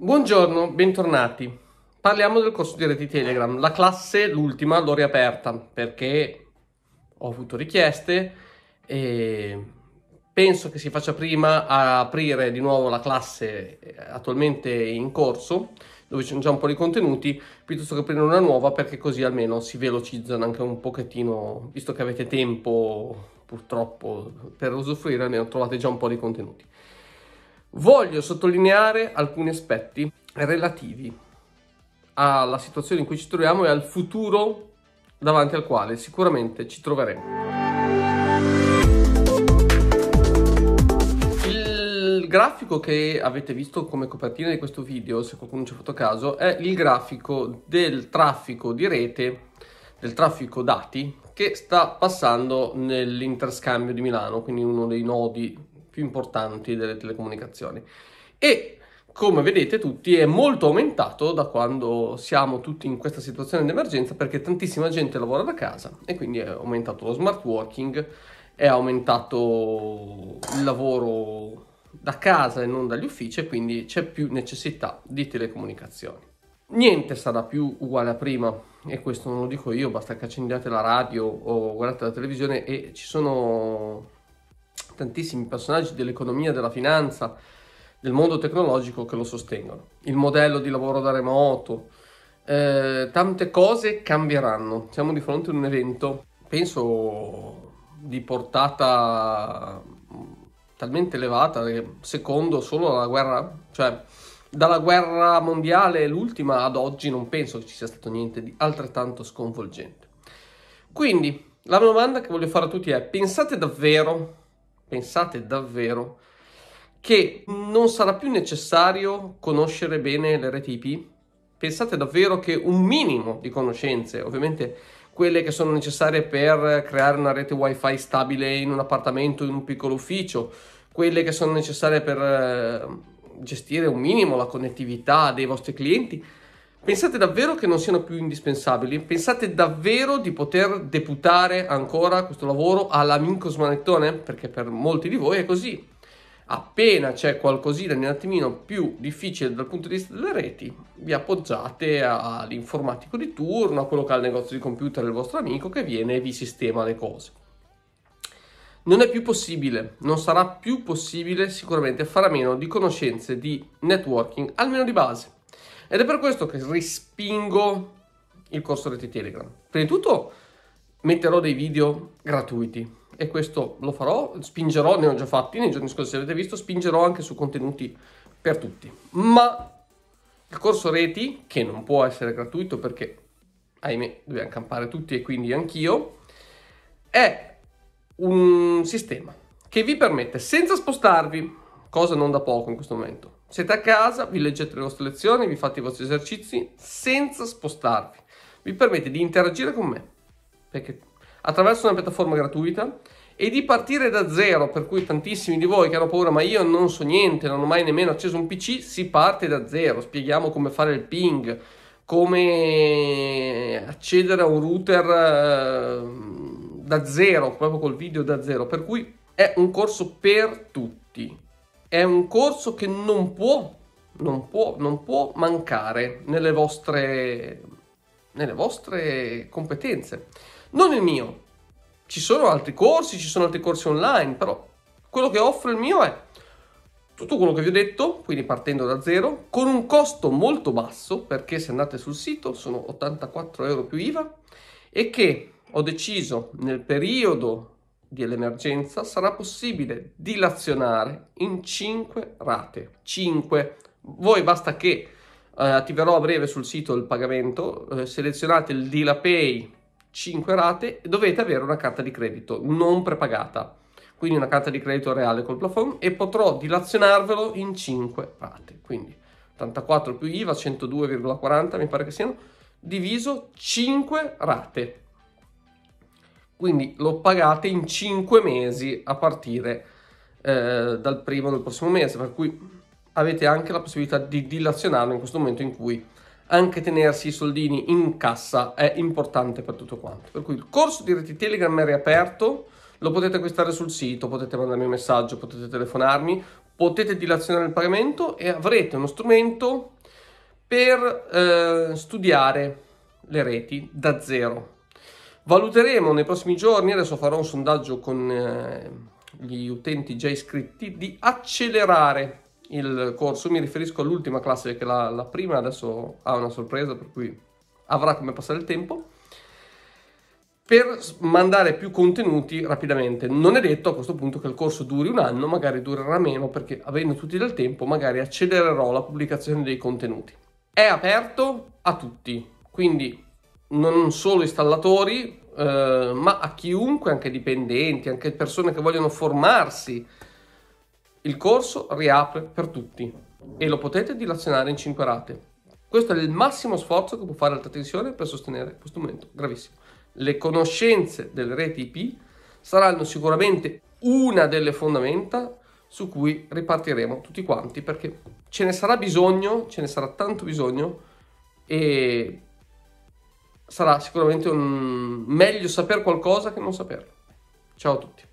Buongiorno, bentornati. Parliamo del corso di reti Telegram. La classe, l'ultima, l'ho riaperta perché ho avuto richieste e penso che si faccia prima a aprire di nuovo la classe attualmente in corso dove c'è già un po' di contenuti piuttosto che aprire una nuova perché così almeno si velocizzano anche un pochettino visto che avete tempo purtroppo per usufruire almeno trovate già un po' di contenuti voglio sottolineare alcuni aspetti relativi alla situazione in cui ci troviamo e al futuro davanti al quale sicuramente ci troveremo. Il grafico che avete visto come copertina di questo video, se qualcuno ci ha fatto caso, è il grafico del traffico di rete, del traffico dati che sta passando nell'interscambio di Milano, quindi uno dei nodi più importanti delle telecomunicazioni. E come vedete tutti, è molto aumentato da quando siamo tutti in questa situazione di emergenza perché tantissima gente lavora da casa e quindi è aumentato lo smart working, è aumentato il lavoro da casa e non dagli uffici e quindi c'è più necessità di telecomunicazioni. Niente sarà più uguale a prima e questo non lo dico io, basta che accendiate la radio o guardate la televisione e ci sono tantissimi personaggi dell'economia, della finanza, del mondo tecnologico che lo sostengono. Il modello di lavoro da remoto, eh, tante cose cambieranno. Siamo di fronte a un evento, penso, di portata talmente elevata secondo solo la guerra, cioè dalla guerra mondiale, l'ultima ad oggi, non penso che ci sia stato niente di altrettanto sconvolgente. Quindi la domanda che voglio fare a tutti è: pensate davvero, pensate davvero che non sarà più necessario conoscere bene IP? Pensate davvero che un minimo di conoscenze, ovviamente quelle che sono necessarie per creare una rete wifi stabile in un appartamento, in un piccolo ufficio, quelle che sono necessarie per eh, gestire un minimo la connettività dei vostri clienti, pensate davvero che non siano più indispensabili? Pensate davvero di poter deputare ancora questo lavoro all'amico smanettone? Perché per molti di voi è così appena c'è qualcosina di un attimino più difficile dal punto di vista delle reti, vi appoggiate all'informatico di turno, a quello che ha il negozio di computer del vostro amico che viene e vi sistema le cose. Non è più possibile, non sarà più possibile sicuramente fare a meno di conoscenze di networking, almeno di base. Ed è per questo che rispingo il corso reti Telegram. Prima di tutto metterò dei video gratuiti, e questo lo farò, spingerò, ne ho già fatti nei giorni scorsi, avete visto, spingerò anche su contenuti per tutti. Ma il corso reti, che non può essere gratuito perché, ahimè, dobbiamo campare tutti e quindi anch'io, è un sistema che vi permette, senza spostarvi, cosa non da poco in questo momento, siete a casa, vi leggete le vostre lezioni, vi fate i vostri esercizi, senza spostarvi. Vi permette di interagire con me, perché attraverso una piattaforma gratuita e di partire da zero, per cui tantissimi di voi che hanno paura, ma io non so niente, non ho mai nemmeno acceso un PC, si parte da zero, spieghiamo come fare il ping, come accedere a un router uh, da zero, proprio col video da zero, per cui è un corso per tutti, è un corso che non può, non può, non può mancare nelle vostre, nelle vostre competenze. Non il mio. Ci sono altri corsi, ci sono altri corsi online, però quello che offro il mio è tutto quello che vi ho detto, quindi partendo da zero, con un costo molto basso, perché se andate sul sito sono 84 euro più IVA, e che ho deciso nel periodo dell'emergenza sarà possibile dilazionare in 5 rate. 5. Voi basta che eh, attiverò a breve sul sito il pagamento, eh, selezionate il Dilapay 5 rate e dovete avere una carta di credito non prepagata, quindi una carta di credito reale col plafond e potrò dilazionarvelo in 5 rate, quindi 84 più IVA, 102,40 mi pare che siano, diviso 5 rate. Quindi lo pagate in 5 mesi a partire eh, dal primo del prossimo mese, per cui avete anche la possibilità di dilazionarlo in questo momento in cui anche tenersi i soldini in cassa è importante per tutto quanto. Per cui il corso di reti Telegram è riaperto, lo potete acquistare sul sito, potete mandarmi un messaggio, potete telefonarmi, potete dilazionare il pagamento e avrete uno strumento per eh, studiare le reti da zero. Valuteremo nei prossimi giorni, adesso farò un sondaggio con eh, gli utenti già iscritti, di accelerare il corso. Mi riferisco all'ultima classe che la, la prima adesso ha una sorpresa per cui avrà come passare il tempo per mandare più contenuti rapidamente. Non è detto a questo punto che il corso duri un anno, magari durerà meno perché avendo tutti del tempo magari accelererò la pubblicazione dei contenuti. È aperto a tutti, quindi non solo installatori, eh, ma a chiunque, anche dipendenti, anche persone che vogliono formarsi. Il corso riapre per tutti e lo potete dilazionare in 5 rate. Questo è il massimo sforzo che può fare Alta Tensione per sostenere questo momento gravissimo le conoscenze delle reti IP saranno sicuramente una delle fondamenta su cui ripartiremo tutti quanti perché ce ne sarà bisogno, ce ne sarà tanto bisogno e sarà sicuramente un... meglio sapere qualcosa che non saperlo. Ciao a tutti.